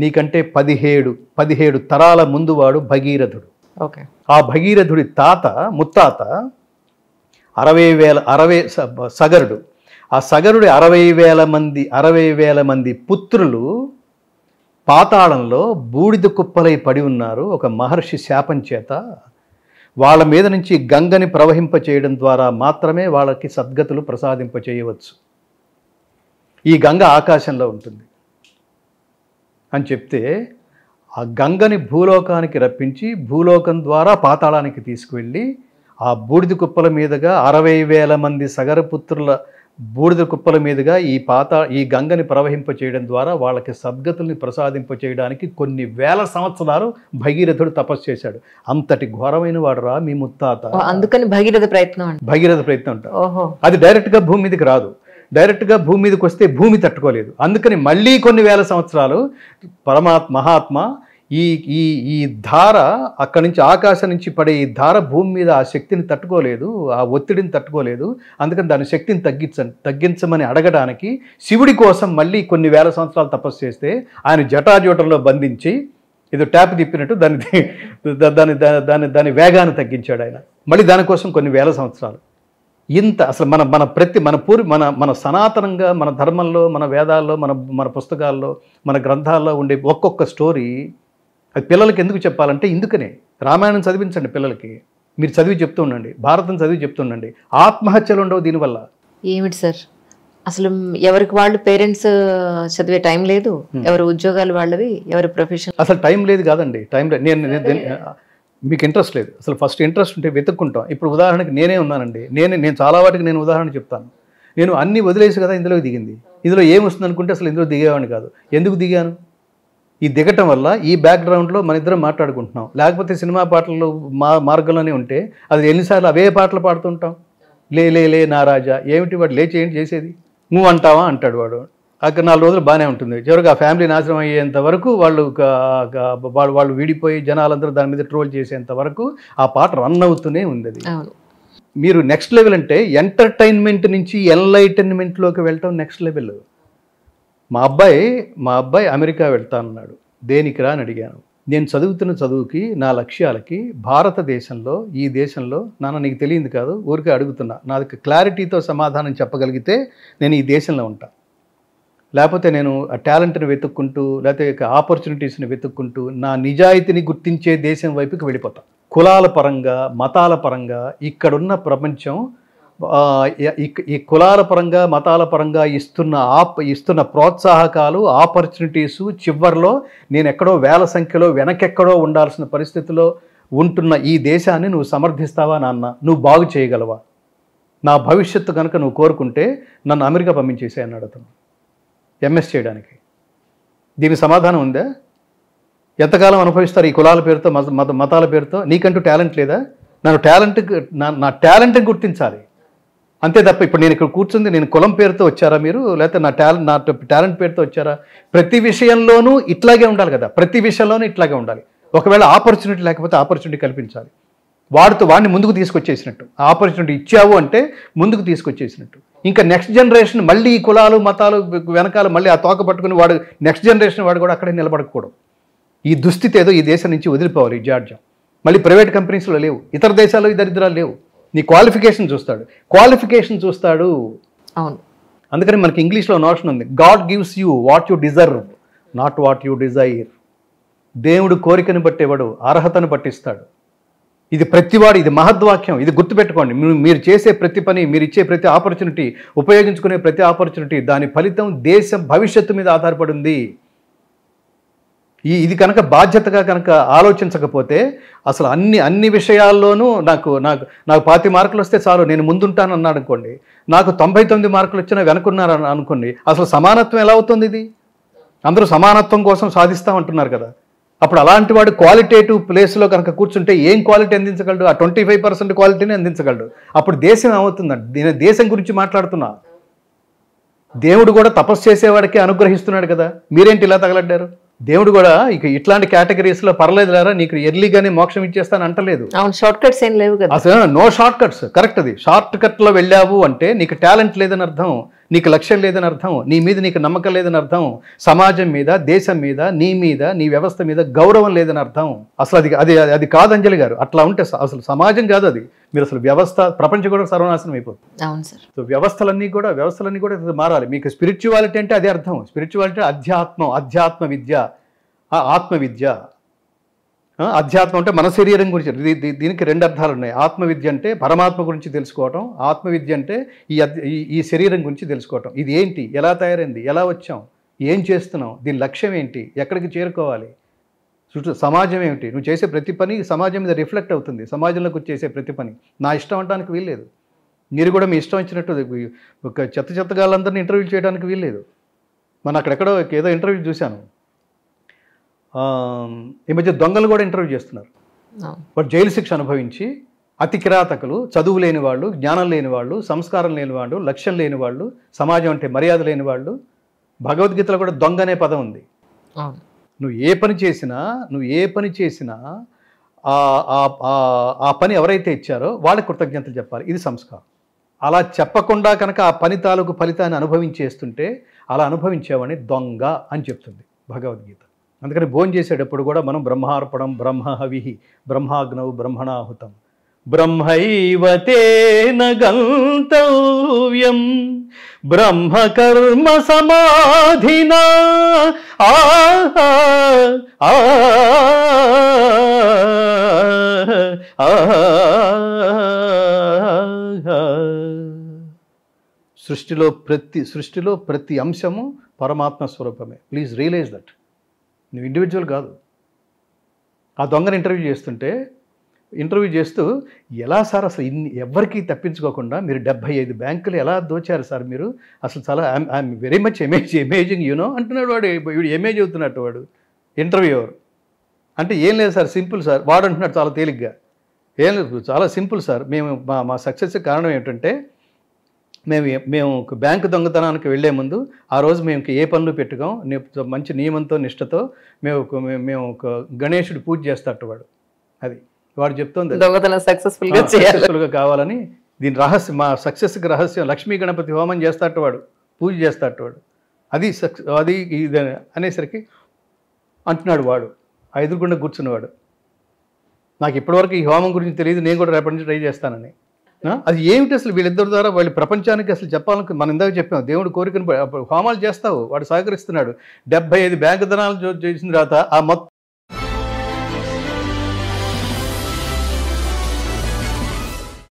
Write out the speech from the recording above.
నీకంటే పదిహేడు పదిహేడు తరాల ముందువాడు భగీరథుడు. ఓకే. ఆ భగీరథుడి తాత ముత్తాత అరవై వేల అరవై సగరుడు. ఆ సగరుడి అరవై వేల మంది అరవై వేల మంది పుత్రులు పాతాళంలో బూడిద కుప్పలై పడి ఉన్నారు. ఒక మహర్షి శాపం చేత వాళ్ళ మీద నుంచి గంగని ప్రవహింప చేయడం ద్వారా మాత్రమే వాళ్ళకి సద్గతులు ప్రసాదింప చేయవచ్చు. ఈ గంగ ఆకాశంలో ఉంటుంది. అని చెప్తే ఆ గంగని భూలోకానికి రప్పించి భూలోకం ద్వారా పాతాళానికి తీసుకువెళ్ళి ఆ బూడిద కుప్పల మీదుగా అరవై వేల మంది సగరపుత్రుల బూడిద కుప్పల మీదుగా ఈ పాత ఈ గంగని ప్రవహింప చేయడం ద్వారా వాళ్ళకి సద్గతుల్ని ప్రసాదింప చేయడానికి కొన్ని వేల సంవత్సరాలు భగీరథుడు తపస్సు చేశాడు. అంతటి ఘోరమైన వాడు రా మీ ముత్తాత. అందుకని భగీరథ ప్రయత్నం అంట. భగీరథ ప్రయత్నం ఓహో. అది డైరెక్ట్గా భూమి మీదకి రాదు. డైరెక్ట్గా భూమి మీదకి వస్తే భూమి తట్టుకోలేదు. అందుకని మళ్ళీ కొన్ని వేల సంవత్సరాలు పరమాత్మ మహాత్మ ఈ ఈ ఈ ధార అక్కడి నుంచి ఆకాశం నుంచి పడే ఈ ధార భూమి మీద ఆ శక్తిని తట్టుకోలేదు ఆ ఒత్తిడిని తట్టుకోలేదు. అందుకని దాని శక్తిని తగ్గించ తగ్గించమని అడగడానికి శివుడి కోసం మళ్ళీ కొన్ని వేల సంవత్సరాలు తపస్సు చేస్తే ఆయన జటాజూటంలో బంధించి ఏదో ట్యాప్ తిప్పినట్టు దాని దాని దాని దాని వేగాన్ని తగ్గించాడు ఆయన. మళ్ళీ దానికోసం కొన్ని వేల సంవత్సరాలు. ఇంత అసలు మన మన ప్రతి మన పూర్వ మన మన సనాతనంగా మన ధర్మంలో మన వేదాల్లో మన మన పుస్తకాల్లో మన గ్రంథాల్లో ఉండే ఒక్కొక్క స్టోరీ అది పిల్లలకి ఎందుకు చెప్పాలంటే ఇందుకనే. రామాయణం చదివించండి పిల్లలకి. మీరు చదివి చెప్తూ ఉండండి. భారతం చదివి చెప్తుండండి ఆత్మహత్యలు ఉండవు దీనివల్ల. ఏమిటి సార్? అసలు ఎవరికి వాళ్ళు పేరెంట్స్ చదివే టైం లేదు. ఎవరి ఉద్యోగాలు వాళ్ళవి ఎవరి ప్రొఫెషన్ అసలు టైం లేదు కాదండి. టైం నేను- మీకు ఇంట్రెస్ట్ లేదు. అసలు ఫస్ట్ ఇంట్రెస్ట్ ఉంటే వెతుక్కుంటాం. ఇప్పుడు ఉదాహరణకి నేనే ఉన్నానండి. నేనే నేను చాలా వాటికి నేను ఉదాహరణ చెప్తాను. నేను అన్ని వదిలేసి కదా ఇందులో దిగింది. ఇందులో ఏమొస్తుంది అనుకుంటే అసలు ఇందులో దిగేవాడిని కాదు. ఎందుకు దిగాను? ఈ దిగటం వల్ల ఈ బ్యాక్గ్రౌండ్లో మన ఇద్దరం మాట్లాడుకుంటున్నాం. లేకపోతే సినిమా పాటలు మా మార్గంలోనే ఉంటే అది ఎన్నిసార్లు అవే పాటలు పాడుతుంటాం. లే లే లే నారాజా ఏమిటి వాడు లేచి ఏంటి చేసేది? నువ్వు అంటావా? అంటాడు వాడు. అక్కడ నాలుగు రోజులు బాగానే ఉంటుంది. చివరికి ఆ ఫ్యామిలీ నాశనం అయ్యేంత వరకు వాళ్ళు వాళ్ళు వాళ్ళు విడిపోయి జనాలందరూ దాని మీద ట్రోల్ చేసేంత వరకు ఆ పాట రన్ అవుతూనే ఉంది మీరు నెక్స్ట్ లెవెల్ అంటే ఎంటర్టైన్మెంట్ నుంచి ఎన్లైటన్మెంట్లోకి వెళ్ళటం నెక్స్ట్ లెవెల్. మా అబ్బాయి మా అబ్బాయి అమెరికా వెళ్తానన్నాడు. దేనికి రా అని అడిగాను. నేను చదువుతున్న చదువుకి నా లక్ష్యాలకి భారతదేశంలో ఈ దేశంలో నాన్న నీకు తెలియదు కాదు ఊరికే అడుగుతున్నా. నాది క్లారిటీతో సమాధానం చెప్పగలిగితే నేను ఈ దేశంలో ఉంటా. లేకపోతే నేను ఆ టాలెంట్ని వెతుక్కుంటూ లేకపోతే ఆపర్చునిటీస్ని వెతుక్కుంటూ నా నిజాయితీని గుర్తించే దేశం వైపుకి వెళ్ళిపోతాం. కులాల పరంగా మతాల పరంగా ఇక్కడున్న ప్రపంచం ఈ- కులాల పరంగా మతాల పరంగా ఇస్తున్న ఆప్ ఇస్తున్న ప్రోత్సాహకాలు ఆపర్చునిటీసు చివరిలో నేను ఎక్కడో వేల సంఖ్యలో వెనకెక్కడో ఉండాల్సిన పరిస్థితిలో ఉంటున్న ఈ దేశాన్ని నువ్వు సమర్థిస్తావా నాన్న? నువ్వు బాగు చేయగలవా? నా భవిష్యత్తు కనుక నువ్వు కోరుకుంటే నన్ను అమెరికా పంపించేసే అన్నాడు అతను. ఎంఎస్ చేయడానికి. దీనికి సమాధానం ఉందా? ఎంతకాలం అనుభవిస్తారు ఈ కులాల పేరుతో మత మత మతాల పేరుతో? నీకంటూ టాలెంట్ లేదా? నన్ను టాలెంట్ నా నా టాలెంట్ని గుర్తించాలి. అంతే తప్ప ఇప్పుడు నేను ఇక్కడ కూర్చుంది నేను కులం పేరుతో వచ్చారా మీరు? లేకపోతే నా టాలెంట్ నా టాలెంట్ పేరుతో వచ్చారా? ప్రతి విషయంలోనూ ఇట్లాగే ఉండాలి కదా. ప్రతి విషయంలోనూ ఇట్లాగే ఉండాలి. ఒకవేళ ఆపర్చునిటీ లేకపోతే ఆపర్చునిటీ కల్పించాలి. వాడితో వాడిని ముందుకు తీసుకొచ్చేసినట్టు. ఆపర్చునిటీ ఇచ్చావు అంటే ముందుకు తీసుకొచ్చేసినట్టు. ఇంకా నెక్స్ట్ జనరేషన్ మళ్ళీ ఈ కులాలు మతాలు వెనకాల మళ్ళీ ఆ తోక పట్టుకుని వాడు నెక్స్ట్ జనరేషన్ వాడు కూడా అక్కడే నిలబడకూడదు. ఈ దుస్థితి ఏదో ఈ దేశం నుంచి వదిలిపోవాలి ఈ జాడ్యం మళ్ళీ ప్రైవేట్ కంపెనీస్లో లేవు. ఇతర దేశాల్లో ఈ దరిద్రాలు లేవు. నీ క్వాలిఫికేషన్ చూస్తాడు. క్వాలిఫికేషన్ చూస్తాడు. అవును. అందుకని మనకి ఇంగ్లీష్లో నోషన్ ఉంది. God gives you what you deserve not what you desire దేవుడు కోరికను బట్టేవాడు అర్హతను పట్టిస్తాడు. ఇది ప్రతివాడు ఇది మహద్వాక్యం ఇది గుర్తుపెట్టుకోండి. మీరు చేసే ప్రతి పని మీరు ఇచ్చే ప్రతి ఆపర్చునిటీ ఉపయోగించుకునే ప్రతి ఆపర్చునిటీ దాని ఫలితం దేశం భవిష్యత్తు మీద ఆధారపడి ఉంది ఈ ఇది కనుక బాధ్యతగా కనుక ఆలోచించకపోతే అసలు అన్ని అన్ని విషయాల్లోనూ నాకు నాకు నాకు పాతి మార్కులు వస్తే చాలు నేను ముందుంటాను అన్నాడు అనుకోండి. నాకు తొంభై తొమ్మిది మార్కులు వచ్చినా వెనుకున్నారు అనుకోండి. అసలు సమానత్వం ఎలా అవుతుంది ఇది? అందరూ సమానత్వం కోసం సాధిస్తామంటున్నారు కదా. అప్పుడు అలాంటి వాడు క్వాలిటేటివ్ ప్లేస్లో కనుక కూర్చుంటే ఏం క్వాలిటీ అందించగలడు? ఆ ట్వంటీ ఫైవ్ పర్సెంట్ క్వాలిటీని అందించగలడు. అప్పుడు దేశం ఏమవుతుందండి నేను దేశం గురించి మాట్లాడుతున్నా. దేవుడు కూడా తపస్సు చేసేవాడికి అనుగ్రహిస్తున్నాడు కదా. మీరేంటి ఇలా తగలడ్డారు? దేవుడు కూడా ఇక ఇట్లాంటి కేటగిరీస్లో పర్లేదు లేరా నీకు ఎర్లీగానే మోక్షం ఇచ్చేస్తాను అంటలేదు. అవును షార్ట్ కట్స్ ఏం లేవు కదా. అసలు నో షార్ట్ కట్స్ కరెక్ట్ అది. షార్ట్ కట్లో వెళ్ళావు అంటే నీకు టాలెంట్ లేదని అర్థం. నీకు లక్ష్యం లేదని అర్థం నీ మీద నీకు నమ్మకం లేదని అర్థం సమాజం మీద దేశం మీద నీ మీద నీ వ్యవస్థ మీద గౌరవం లేదని అర్థం. అసలు అది అది అది కాదు అంజలి గారు. అట్లా ఉంటే అసలు సమాజం కాదు అది. మీరు అసలు వ్యవస్థ ప్రపంచం కూడా సర్వనాశనం అయిపోతుంది. అవును సార్. సో వ్యవస్థలన్నీ కూడా వ్యవస్థలన్నీ కూడా మారాలి. మీకు స్పిరిచువాలిటీ అంటే అదే అర్థం. స్పిరిచువాలిటీ అధ్యాత్మం అధ్యాత్మ విద్య ఆత్మ విద్య అధ్యాత్మం అంటే మన శరీరం గురించి దీనికి రెండు అర్థాలు ఉన్నాయి. ఆత్మవిద్య అంటే పరమాత్మ గురించి తెలుసుకోవటం ఆత్మవిద్య అంటే ఈ అద్- ఈ- శరీరం గురించి తెలుసుకోవటం. ఇది ఏంటి? ఎలా తయారైంది? ఎలా వచ్చాం? ఏం చేస్తున్నాం? దీని లక్ష్యం ఏంటి? ఎక్కడికి చేరుకోవాలి? చుట్టూ సమాజం ఏమిటి? నువ్వు చేసే ప్రతి పని సమాజం మీద రిఫ్లెక్ట్ అవుతుంది. సమాజంలోకి చేసే ప్రతి పని. నా ఇష్టం అనడానికి వీల్లేదు. మీరు కూడా మీ ఇష్టం వచ్చినట్టు ఒక చెత్త చెత్తగాళ్ళందరినీ ఇంటర్వ్యూ చేయడానికి వీల్లేదు. మన అక్కడెక్కడో ఏదో ఇంటర్వ్యూ చూశాను. ఈ మధ్య దొంగలు కూడా ఇంటర్వ్యూ చేస్తున్నారు. వాడు జైలు శిక్ష అనుభవించి అతి కిరాతకులు చదువు లేని వాళ్ళు జ్ఞానం లేని వాళ్ళు సంస్కారం లేని వాళ్ళు లక్ష్యం లేని వాళ్ళు సమాజం అంటే మర్యాద లేని వాళ్ళు భగవద్గీతలో కూడా దొంగ అనే పదం ఉంది. నువ్వు ఏ పని చేసినా నువ్వు ఏ పని చేసినా ఆ- ఆ- ఆ- ఆ పని ఎవరైతే ఇచ్చారో వాళ్ళకి కృతజ్ఞతలు చెప్పాలి. ఇది సంస్కారం. అలా చెప్పకుండా కనుక ఆ పని తాలూకు ఫలితాన్ని అనుభవించేస్తుంటే అలా అనుభవించేవాడిని దొంగ అని చెప్తుంది భగవద్గీత. అందుకని భోజనం చేసేటప్పుడు కూడా మనం బ్రహ్మార్పణం బ్రహ్మహవిహి బ్రహ్మాగ్నవు బ్రహ్మణాహుతం. బ్రహ్మైవ గంతవ్యం బ్రహ్మకర్మ సమాధినా ఆ. సృష్టిలో ప్రతి సృష్టిలో ప్రతి అంశము పరమాత్మ స్వరూపమే. ప్లీజ్ రియలైజ్ దట్ నువ్వు ఇండివిజువల్ కాదు. ఆ దొంగని ఇంటర్వ్యూ చేస్తుంటే ఇంటర్వ్యూ చేస్తూ ఎలా సార్ అసలు ఇన్ని ఎవరికి తప్పించుకోకుండా మీరు డెబ్బై ఐదు బ్యాంకులు ఎలా దోచారు సార్ మీరు? అసలు చాలా I'm very much amaze amazing you know అంటున్నాడు వాడు వీడు ఎమేజ్ అవుతున్నట్టు వాడు ఇంటర్వ్యూవర్ అంటే ఏం లేదు సార్ సింపుల్ సార్ వాడు అంటున్నాడు చాలా తేలిగ్గా. ఏం లేదు చాలా సింపుల్ సార్. మేము మా మా సక్సెస్ కారణం ఏంటంటే మేము మేము ఒక బ్యాంకు దొంగతనానికి వెళ్ళే ముందు ఆ రోజు మేము ఏ పనులు పెట్టుకోం మంచి నియమంతో నిష్టతో మేము ఒక- మేము- ఒక గణేశుడు పూజ చేస్తాడు వాడు. అది. వాడు చెప్తోంది దొంగతనం సక్సెస్ఫుల్గా చేయాలి. సక్సెస్ఫుల్గా కావాలని దీని రహస్యం మా సక్సెస్కి రహస్యం లక్ష్మీ గణపతి హోమం చేస్తాడు వాడు పూజ చేస్తాడు వాడు. అది సక్సెస్ అది ఇది అనేసరికి అంటున్నాడు వాడు ఆ ఎదురుకుండా కూర్చున్నవాడు. నాకు ఇప్పటివరకు ఈ హోమం గురించి తెలియదు నేను కూడా రేపటి నుంచి ట్రై చేస్తానని? అది ఏమిటి అసలు వీళ్ళిద్దరి ద్వారా వాళ్ళు ప్రపంచానికి అసలు చెప్పాలని మనం ఇందాక చెప్పాం దేవుడు కోరికను హోమాలు చేస్తావు వాడు సహకరిస్తున్నాడు. డెబ్బై ఐదు బ్యాంకు ధనాలు చేసిన తర్వాత ఆ మొత్తం